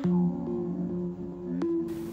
Bye.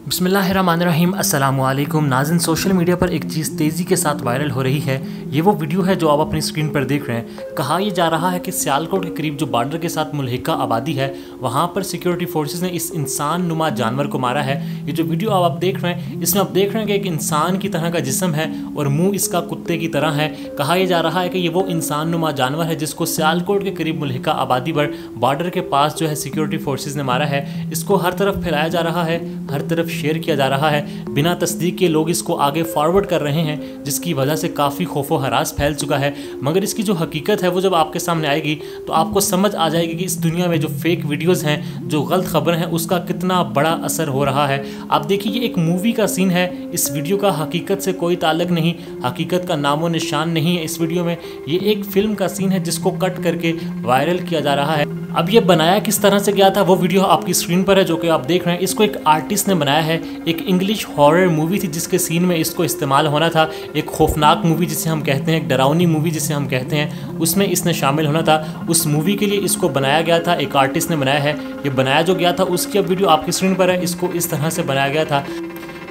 अस्सलाम वालेकुम नाजिन social media पर एक चीज़ तेज़ी के साथ वायरल हो रही है ये वो वीडियो है जो आप अपनी स्क्रीन पर देख रहे हैं। कहा यह जा रहा है कि सियालकोट के करीब जो बॉर्डर के साथ मुलहिका आबादी है वहाँ पर सिक्योरिटी फोर्सेज ने इस इंसान नुमा जानवर को मारा है। ये जो वीडियो आप, आप देख रहे हैं इसमें आप देख रहे हैं कि एक इंसान की तरह का जिसम है और मुँह इसका कुत्ते की तरह है। कहा यह जा रहा है कि ये वो इंसान नुमा जानवर है जिसको सियालकोट के करीब मुलहिका आबादी पर बॉर्डर के पास जो है सिक्योरिटी फोर्सेज ने मारा है। इसको हर तरफ़ फैलाया जा रहा है हर तरफ़ शेयर किया जा रहा है। बिना तस्दीक के लोग इसको आगे फॉरवर्ड कर रहे हैं, जिसकी वजह से काफ़ी खौफो हरास फैल चुका है। मगर इसकी जो हकीकत है, वो जब आपके सामने आएगी तो आपको समझ आ जाएगी कि इस दुनिया में जो फेक वीडियोज़ हैं, जो गलत खबर हैं, उसका कितना बड़ा असर हो रहा है। आप देखिए, ये एक मूवी का सीन है। इस वीडियो का हकीकत से कोई ताल्लक नहीं, हकीकत का नामो निशान नहीं है इस वीडियो में। ये एक फ़िल्म का सीन है, जिसको कट करके वायरल किया जा रहा है। अब ये बनाया किस तरह से गया था, वो वीडियो आपकी स्क्रीन पर है, जो कि आप देख रहे हैं। इसको एक आर्टिस्ट ने बनाया है, एक इंग्लिश हॉरर मूवी थी, जिसके सीन में इसको इस्तेमाल होना था। एक खौफनाक मूवी जिसे हम कहते हैं, एक डरावनी मूवी जिसे हम कहते हैं, उसमें इसने शामिल होना था। उस मूवी के लिए इसको बनाया गया था, एक आर्टिस्ट ने बनाया है। ये बनाया जो गया था, उसकी अब वीडियो आपकी स्क्रीन पर है, इसको इस तरह से बनाया गया था।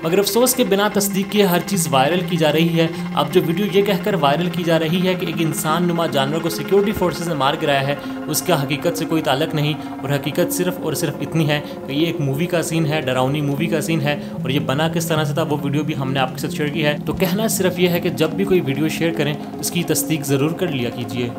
मगर अफसोस के बिना तस्दीक किए हर चीज़ वायरल की जा रही है। अब जो वीडियो ये कहकर वायरल की जा रही है कि एक इंसान नुमा जानवर को सिक्योरिटी फोर्सेज ने मार गिराया है, उसका हकीकत से कोई ताल्लक नहीं, और हकीकत सिर्फ़ और सिर्फ़ इतनी है कि ये एक मूवी का सीन है, डरावनी मूवी का सीन है, और ये बना किस तरह से था वो वीडियो भी हमने आपके साथ शेयर की है। तो कहना सिर्फ़ ये है कि जब भी कोई वीडियो शेयर करें, उसकी तस्दीक ज़रूर कर लिया कीजिए।